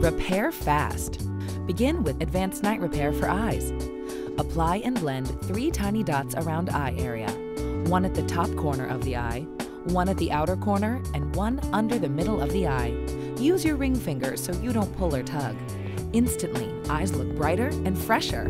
Repair fast. Begin with Advanced Night Repair for eyes. Apply and blend three tiny dots around eye area, one at the top corner of the eye, one at the outer corner, and one under the middle of the eye. Use your ring finger so you don't pull or tug. Instantly, eyes look brighter and fresher.